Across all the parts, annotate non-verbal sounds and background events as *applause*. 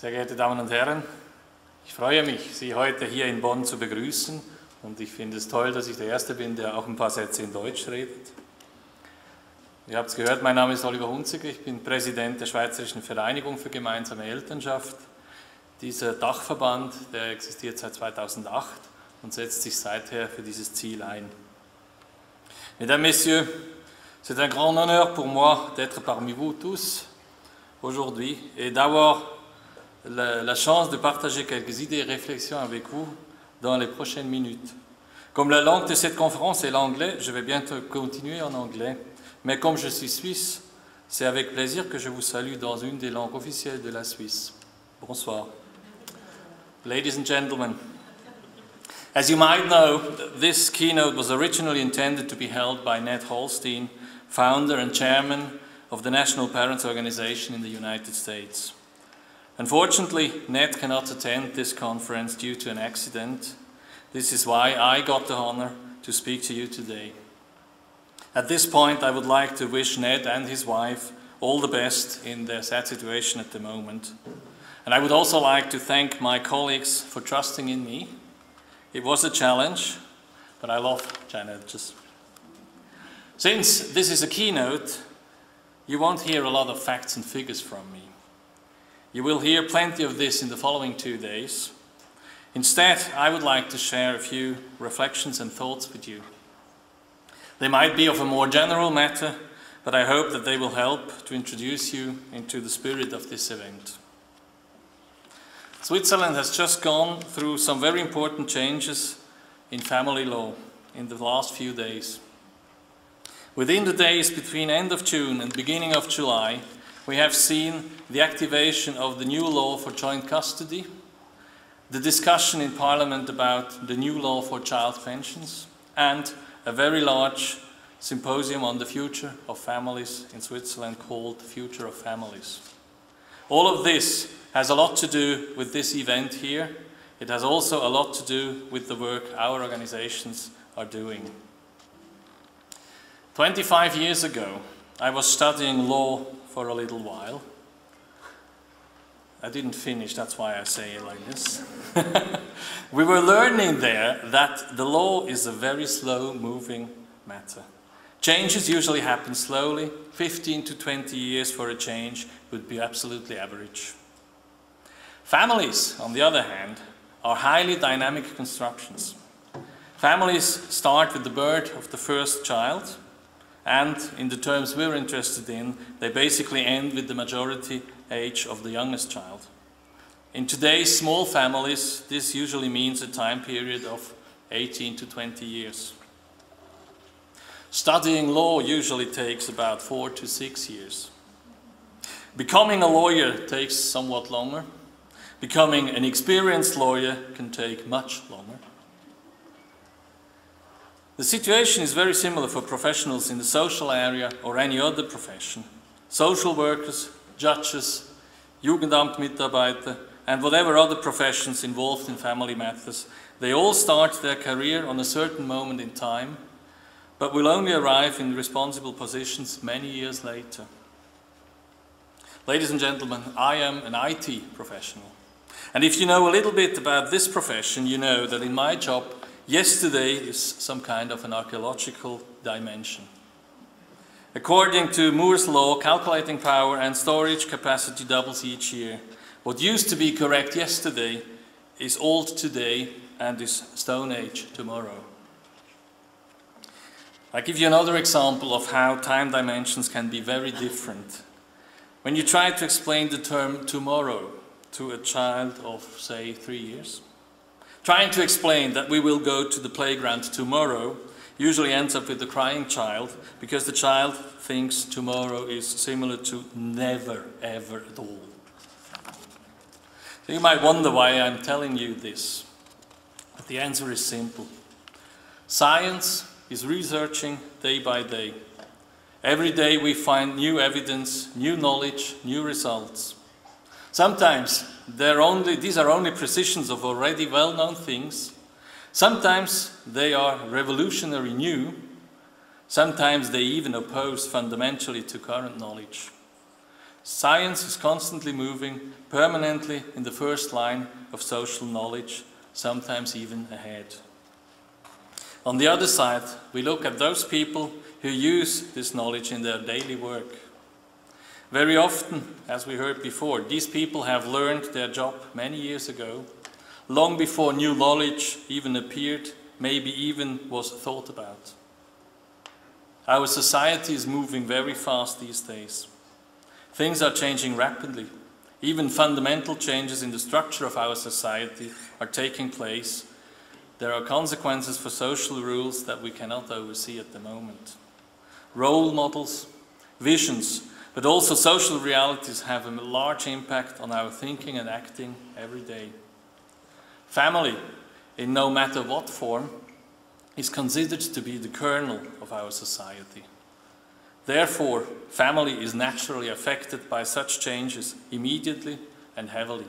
Sehr geehrte Damen und Herren, ich freue mich, Sie heute hier in Bonn zu begrüßen und ich finde es toll, dass ich der Erste bin, der auch ein paar Sätze in Deutsch redet. Ihr habt es gehört, mein Name ist Oliver Hunziker, ich bin Präsident der Schweizerischen Vereinigung für gemeinsame Elternschaft. Dieser Dachverband, der existiert seit 2008 und setzt sich seither für dieses Ziel ein. Mesdames, Messieurs, c'est un grand honneur pour moi d'être parmi vous tous aujourd'hui et d'avoir la, chance de partager quelques idées et réflexions avec vous dans les prochaines minutes. Comme la langue de cette conférence est l'anglais, je vais bientôt continuer en anglais, mais comme je suis suisse, c'est avec plaisir que je vous salue dans une des langues officielles de la Suisse. Bonsoir. Ladies and gentlemen, as you might know, this keynote was originally intended to be held by Ned Holstein, founder and chairman of the National Parents Organization in the United States. Unfortunately, Ned cannot attend this conference due to an accident. This is why I got the honor to speak to you today. At this point, I would like to wish Ned and his wife all the best in their sad situation at the moment. And I would also like to thank my colleagues for trusting in me. It was a challenge, but I love challenges. Since this is a keynote, you won't hear a lot of facts and figures from me. You will hear plenty of this in the following two days. Instead, I would like to share a few reflections and thoughts with you. They might be of a more general matter, but I hope that they will help to introduce you into the spirit of this event. Switzerland has just gone through some very important changes in family law in the last few days. Within the days between end of June and beginning of July, we have seen the activation of the new law for joint custody, the discussion in Parliament about the new law for child pensions, and a very large symposium on the future of families in Switzerland called Future of Families. All of this has a lot to do with this event here. It has also a lot to do with the work our organizations are doing. 25 years ago, I was studying law for a little while. I didn't finish, that's why I say it like this. *laughs* we were learning there that the law is a very slow moving matter. Changes usually happen slowly. 15 to 20 years for a change would be absolutely average. Families, on the other hand, are highly dynamic constructions. Families start with the birth of the first child, and in the terms we're interested in, they basically end with the majority age of the youngest child. In today's small families, this usually means a time period of 18 to 20 years. Studying law usually takes about four to six years. Becoming a lawyer takes somewhat longer. Becoming an experienced lawyer can take much longer. The situation is very similar for professionals in the social area or any other profession. Social workers, judges, Jugendamt-Mitarbeiter, and whatever other professions involved in family matters, they all start their career on a certain moment in time, but will only arrive in responsible positions many years later. Ladies and gentlemen, I am an IT professional. And if you know a little bit about this profession, you know that in my job, yesterday is some kind of an archaeological dimension. According to Moore's law, calculating power and storage capacity doubles each year. What used to be correct yesterday is old today and is Stone Age tomorrow. I give you another example of how time dimensions can be very different. When you try to explain the term tomorrow to a child of, say, three years, trying to explain that we will go to the playground tomorrow usually ends up with the crying child because the child thinks tomorrow is similar to never, ever at all. So you might wonder why I'm telling you this. But the answer is simple. Science is researching day by day. Every day we find new evidence, new knowledge, new results. Sometimes only, these are only precisions of already well-known things, Sometimes they are revolutionary new, sometimes they even oppose fundamentally to current knowledge. Science is constantly moving permanently in the first line of social knowledge, sometimes even ahead. On the other side, we look at those people who use this knowledge in their daily work. Very often, as we heard before, these people have learned their job many years ago, long before new knowledge even appeared, maybe even was thought about. Our society is moving very fast these days. Things are changing rapidly. Even fundamental changes in the structure of our society are taking place. There are consequences for social rules that we cannot oversee at the moment. Role models, visions, but also social realities have a large impact on our thinking and acting every day. Family, in no matter what form, is considered to be the kernel of our society. Therefore, family is naturally affected by such changes immediately and heavily.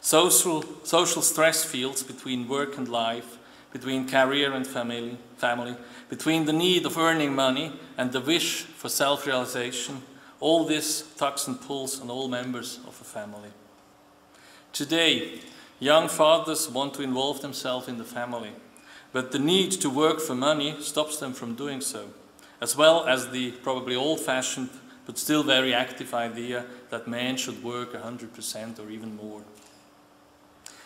Social, social stress fields between work and life, between career and family, family, between the need of earning money and the wish for self-realization, all this tugs and pulls on all members of a family. Today, young fathers want to involve themselves in the family, but the need to work for money stops them from doing so as well as the probably old-fashioned but still very active idea that men should work 100% or even more.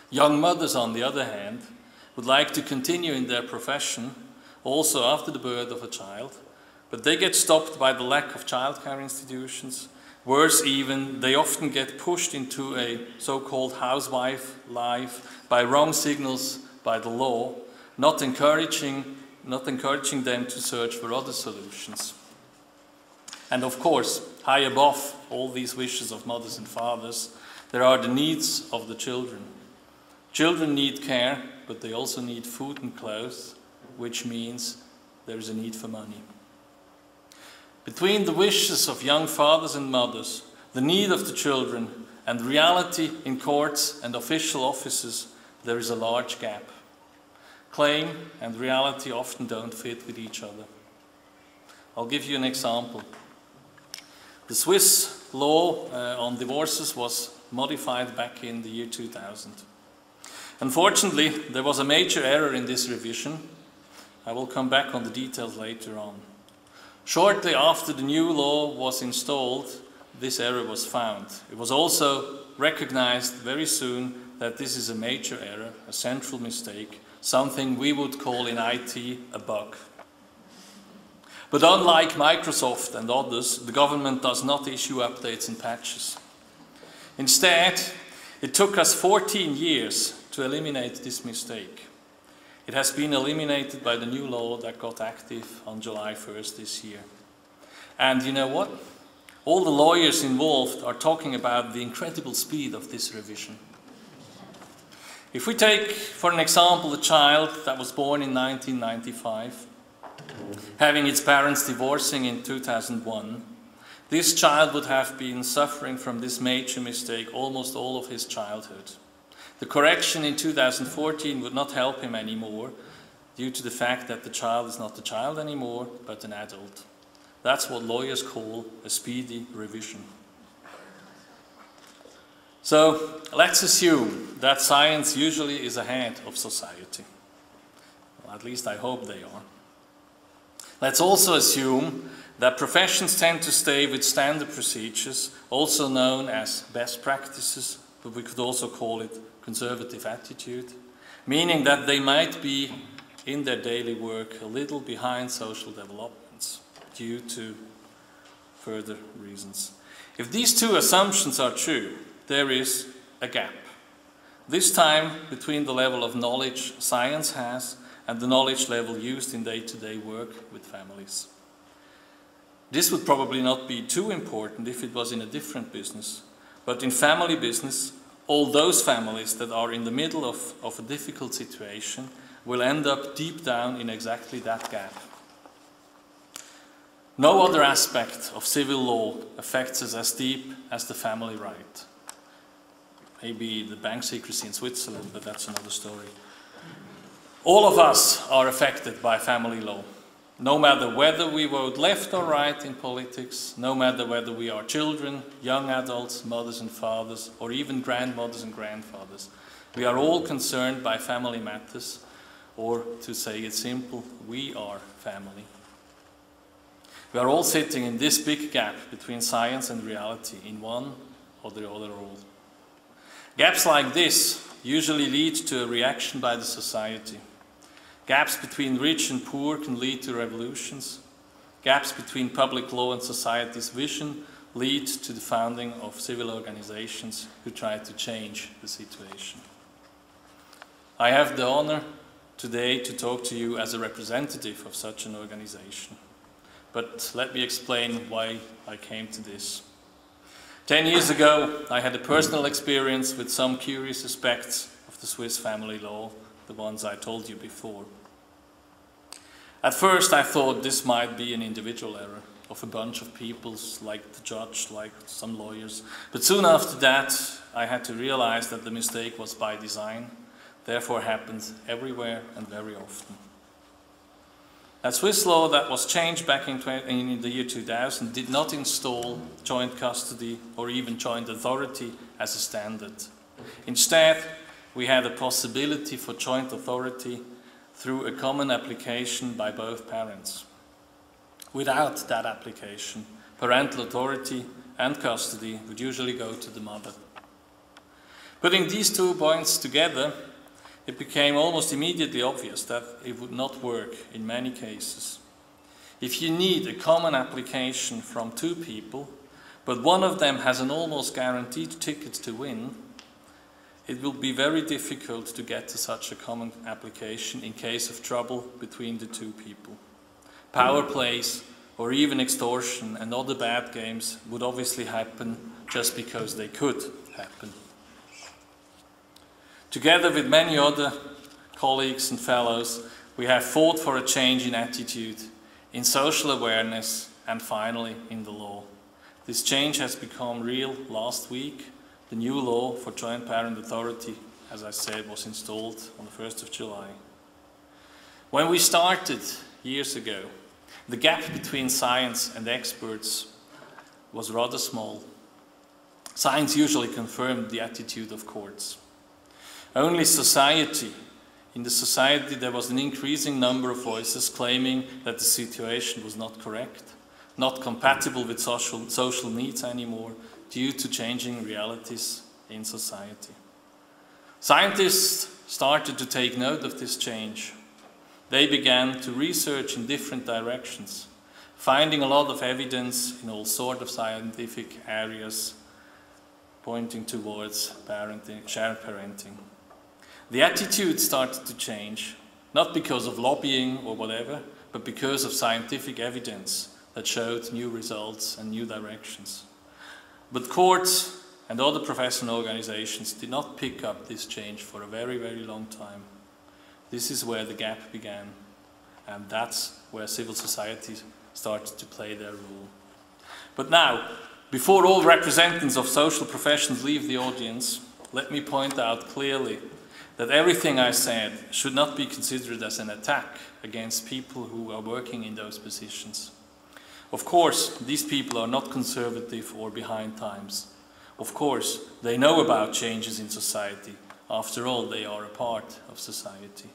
Young mothers, on the other hand, would like to continue in their profession also after the birth of a child, but they get stopped by the lack of childcare institutions. Worse even, they often get pushed into a so-called housewife life by wrong signals by the law, not encouraging not encouraging them to search for other solutions. And of course, high above all these wishes of mothers and fathers, there are the needs of the children. Children need care, but they also need food and clothes, which means there is a need for money. Between the wishes of young fathers and mothers, the need of the children, and reality in courts and official offices, there is a large gap. Claim and reality often don't fit with each other. I'll give you an example. The Swiss law uh, on divorces was modified back in the year 2000. Unfortunately, there was a major error in this revision. I will come back on the details later on. Shortly after the new law was installed, this error was found. It was also recognized very soon that this is a major error, a central mistake, something we would call in IT a bug. But unlike Microsoft and others, the government does not issue updates and patches. Instead, it took us 14 years to eliminate this mistake. It has been eliminated by the new law that got active on July 1st this year. And you know what? All the lawyers involved are talking about the incredible speed of this revision. If we take, for an example, a child that was born in 1995, having its parents divorcing in 2001, this child would have been suffering from this major mistake almost all of his childhood. The correction in 2014 would not help him anymore due to the fact that the child is not a child anymore, but an adult. That's what lawyers call a speedy revision. So let's assume that science usually is ahead of society. Well, at least I hope they are. Let's also assume that professions tend to stay with standard procedures, also known as best practices, but we could also call it conservative attitude, meaning that they might be in their daily work a little behind social developments due to further reasons. If these two assumptions are true, there is a gap. This time between the level of knowledge science has and the knowledge level used in day-to-day -day work with families. This would probably not be too important if it was in a different business, but in family business, all those families that are in the middle of, of a difficult situation will end up deep down in exactly that gap. No other aspect of civil law affects us as deep as the family right maybe the bank secrecy in Switzerland, but that's another story. All of us are affected by family law. No matter whether we vote left or right in politics, no matter whether we are children, young adults, mothers and fathers, or even grandmothers and grandfathers, we are all concerned by family matters, or to say it simple, we are family. We are all sitting in this big gap between science and reality in one or the other role. Gaps like this usually lead to a reaction by the society. Gaps between rich and poor can lead to revolutions. Gaps between public law and society's vision lead to the founding of civil organizations who try to change the situation. I have the honor today to talk to you as a representative of such an organization. But let me explain why I came to this. Ten years ago, I had a personal experience with some curious aspects of the Swiss family law the ones I told you before. At first I thought this might be an individual error of a bunch of people, like the judge, like some lawyers. But soon after that, I had to realize that the mistake was by design, therefore happens everywhere and very often. A Swiss law that was changed back in, in, the year 2000 did not install joint custody or even joint authority as a standard. Instead, we had a possibility for joint authority through a common application by both parents. Without that application, parental authority and custody would usually go to the mother. Putting these two points together, it became almost immediately obvious that it would not work in many cases. If you need a common application from two people, but one of them has an almost guaranteed ticket to win, it will be very difficult to get to such a common application in case of trouble between the two people. Power plays or even extortion and other bad games would obviously happen just because they could happen. Together with many other colleagues and fellows, we have fought for a change in attitude, in social awareness, and finally in the law. This change has become real last week the new law for joint parent authority, as I said, was installed on the 1st of July. When we started years ago, the gap between science and experts was rather small. Science usually confirmed the attitude of courts. Only society, in the society there was an increasing number of voices claiming that the situation was not correct, not compatible with social, social needs anymore, due to changing realities in society. Scientists started to take note of this change. They began to research in different directions, finding a lot of evidence in all sorts of scientific areas pointing towards parenting, shared parenting. The attitude started to change, not because of lobbying or whatever, but because of scientific evidence that showed new results and new directions. But courts and other professional organizations did not pick up this change for a very, very long time. This is where the gap began, and that's where civil society started to play their role. But now, before all representatives of social professions leave the audience, let me point out clearly that everything I said should not be considered as an attack against people who are working in those positions. Of course, these people are not conservative or behind times. Of course, they know about changes in society. After all, they are a part of society.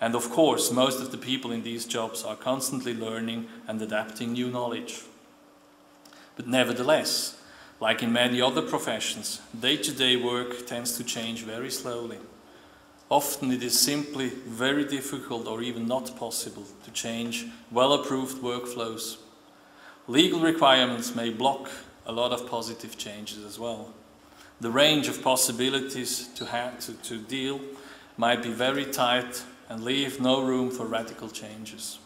And of course, most of the people in these jobs are constantly learning and adapting new knowledge. But nevertheless, like in many other professions, day-to-day -day work tends to change very slowly. Often it is simply very difficult or even not possible to change well-approved workflows Legal requirements may block a lot of positive changes as well. The range of possibilities to, have, to, to deal might be very tight and leave no room for radical changes.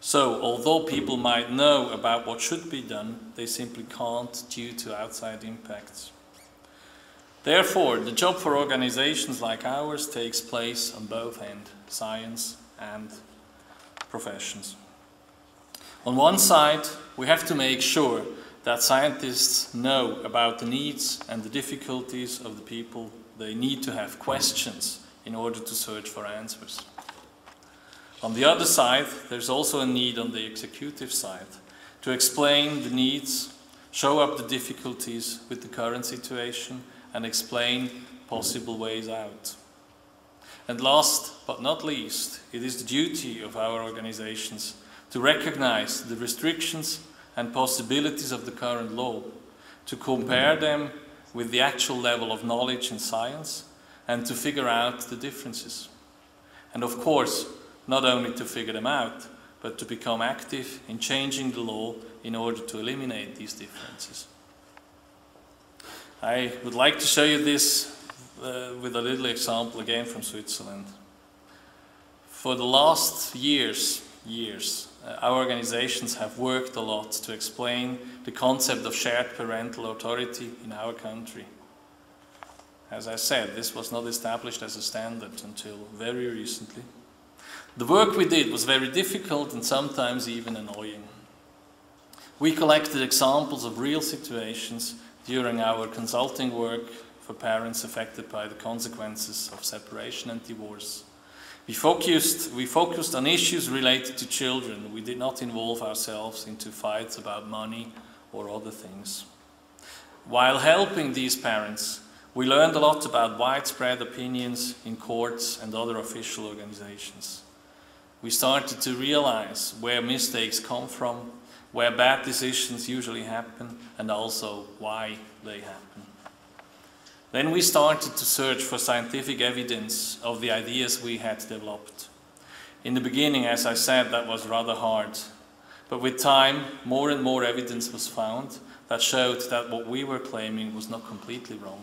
So, although people might know about what should be done, they simply can't due to outside impacts. Therefore, the job for organizations like ours takes place on both ends, science and professions. On one side, we have to make sure that scientists know about the needs and the difficulties of the people. They need to have questions in order to search for answers. On the other side, there's also a need on the executive side to explain the needs, show up the difficulties with the current situation, and explain possible ways out. And last but not least, it is the duty of our organizations to recognize the restrictions and possibilities of the current law, to compare them with the actual level of knowledge in science, and to figure out the differences. And of course, not only to figure them out, but to become active in changing the law in order to eliminate these differences. I would like to show you this uh, with a little example again from Switzerland. For the last years, years, uh, our organizations have worked a lot to explain the concept of shared parental authority in our country. As I said, this was not established as a standard until very recently. The work we did was very difficult and sometimes even annoying. We collected examples of real situations during our consulting work for parents affected by the consequences of separation and divorce. We focused, we focused on issues related to children. We did not involve ourselves into fights about money or other things. While helping these parents, we learned a lot about widespread opinions in courts and other official organizations we started to realize where mistakes come from, where bad decisions usually happen, and also why they happen. Then we started to search for scientific evidence of the ideas we had developed. In the beginning, as I said, that was rather hard. But with time, more and more evidence was found that showed that what we were claiming was not completely wrong.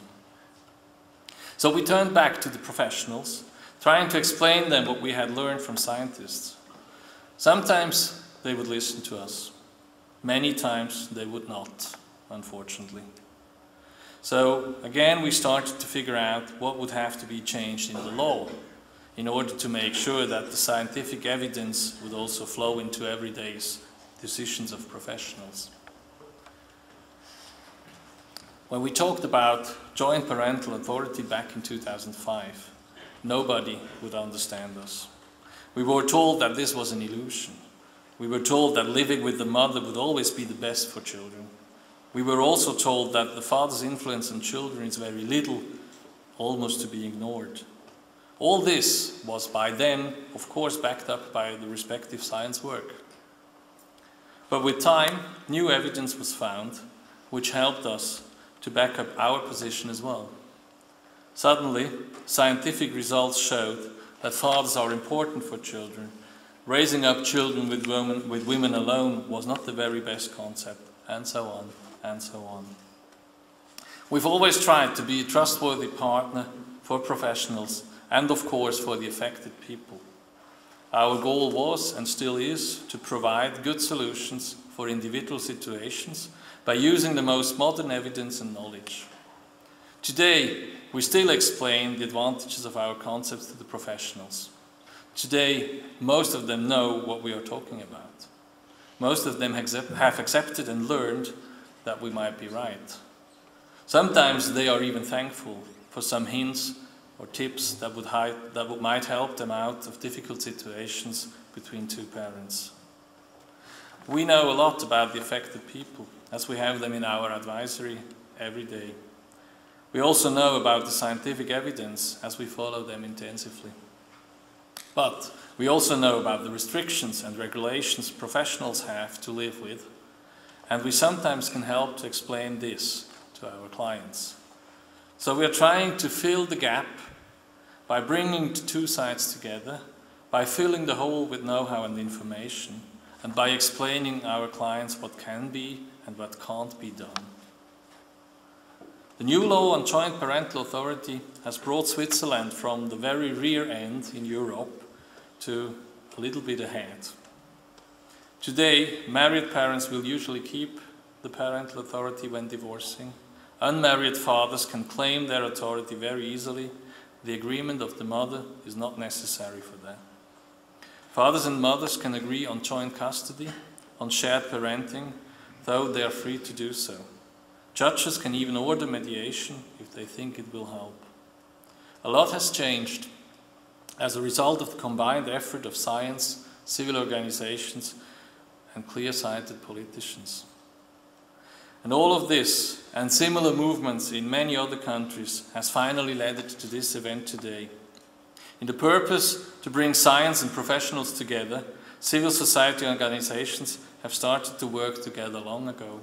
So we turned back to the professionals trying to explain them what we had learned from scientists. Sometimes they would listen to us. Many times they would not, unfortunately. So again, we started to figure out what would have to be changed in the law in order to make sure that the scientific evidence would also flow into everyday decisions of professionals. When we talked about joint parental authority back in 2005, nobody would understand us. We were told that this was an illusion. We were told that living with the mother would always be the best for children. We were also told that the father's influence on children is very little, almost to be ignored. All this was by then, of course, backed up by the respective science work. But with time, new evidence was found, which helped us to back up our position as well. Suddenly, scientific results showed that fathers are important for children. Raising up children with women, with women alone was not the very best concept, and so on, and so on. We've always tried to be a trustworthy partner for professionals and, of course, for the affected people. Our goal was and still is to provide good solutions for individual situations by using the most modern evidence and knowledge. Today, we still explain the advantages of our concepts to the professionals. Today, most of them know what we are talking about. Most of them have accepted and learned that we might be right. Sometimes they are even thankful for some hints or tips that, would hide, that would, might help them out of difficult situations between two parents. We know a lot about the affected people as we have them in our advisory every day. We also know about the scientific evidence as we follow them intensively. But we also know about the restrictions and regulations professionals have to live with, and we sometimes can help to explain this to our clients. So we are trying to fill the gap by bringing the two sides together, by filling the hole with know-how and information, and by explaining our clients what can be and what can't be done. The new law on joint parental authority has brought Switzerland from the very rear end in Europe to a little bit ahead. Today, married parents will usually keep the parental authority when divorcing. Unmarried fathers can claim their authority very easily. The agreement of the mother is not necessary for that. Fathers and mothers can agree on joint custody, on shared parenting, though they are free to do so. Judges can even order mediation if they think it will help. A lot has changed. as a result of the combined effort of science, civil organizations, and clear sighted politicians. And all of this and similar movements in many other countries has finally led to this event today. In the purpose to bring science and professionals together, civil society organizations have started to work together long ago.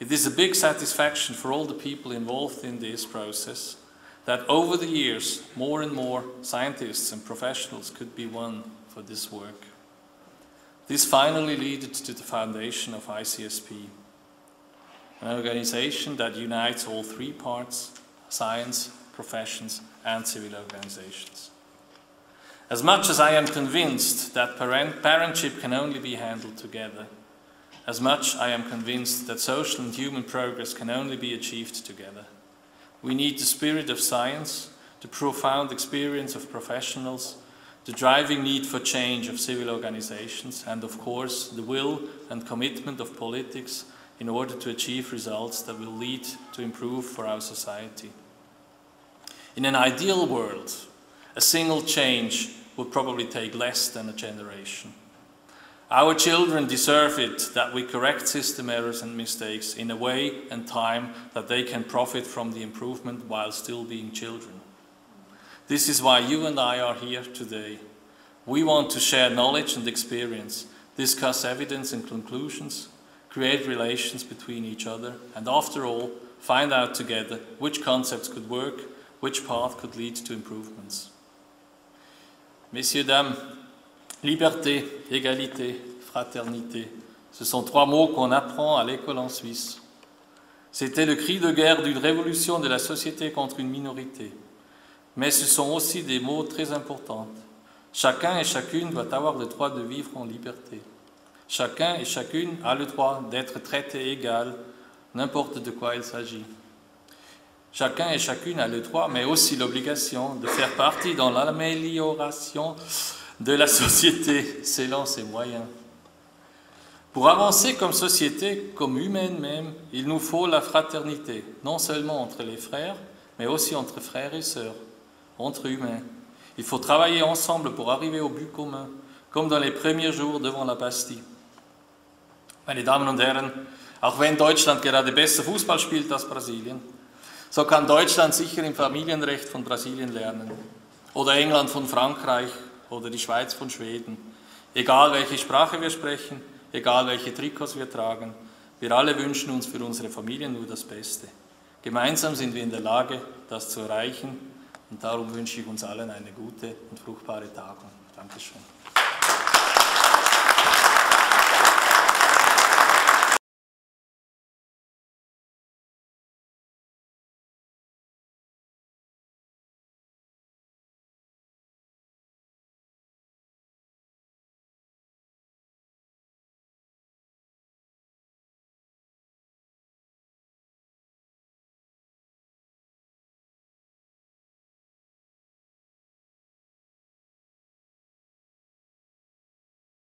It is a big satisfaction for all the people involved in this process that over the years more and more scientists and professionals could be won for this work. This finally led to the foundation of ICSP, an organization that unites all three parts science, professions, and civil organizations. As much as I am convinced that parent parentship can only be handled together, as much I am convinced that social and human progress can only be achieved together. We need the spirit of science, the profound experience of professionals, the driving need for change of civil organizations, and of course, the will and commitment of politics in order to achieve results that will lead to improve for our society. In an ideal world, a single change would probably take less than a generation. Our children deserve it that we correct system errors and mistakes in a way and time that they can profit from the improvement while still being children. This is why you and I are here today. We want to share knowledge and experience, discuss evidence and conclusions, create relations between each other, and after all, find out together which concepts could work, which path could lead to improvements. Messieurs, dames, Liberté, égalité, fraternité. Ce sont trois mots qu'on apprend à l'école en Suisse. C'était le cri de guerre d'une révolution de la société contre une minorité. Mais ce sont aussi des mots très importants. Chacun et chacune doit avoir le droit de vivre en liberté. Chacun et chacune a le droit d'être traité égal, n'importe de quoi il s'agit. Chacun et chacune a le droit, mais aussi l'obligation de faire partie dans l'amélioration de la société selon ses moyens. Pour avancer comme société, comme humaine même, il nous faut la fraternité, non seulement entre les frères, mais aussi entre frères et sœurs, entre humains. Il faut travailler ensemble pour arriver au but commun, comme dans les premiers jours devant la Bastille. Meine Damen und Herren, auch wenn Deutschland gerade besser Fußball spielt als Brasilien, so kann Deutschland sicher im Familienrecht von Brasilien lernen. Oder England von Frankreich oder die Schweiz von Schweden. Egal welche Sprache wir sprechen, egal welche Trikots wir tragen, wir alle wünschen uns für unsere Familien nur das Beste. Gemeinsam sind wir in der Lage, das zu erreichen und darum wünsche ich uns allen eine gute und fruchtbare Tagung. Dankeschön.